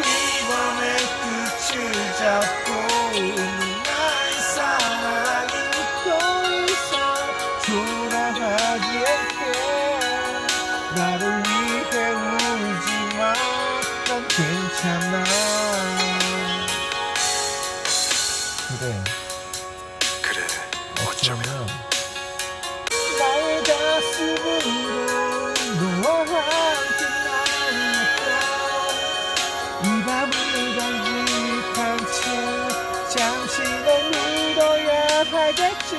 이번에 끝을 잡고 나의 사랑이 더 이상 돌아가지 않게. 나를 위해 울지마 난 괜찮아. 그래. 그래 어쩌면. 나의 가슴으로 너와 怕不能让你看见，想起了你，都要还在记。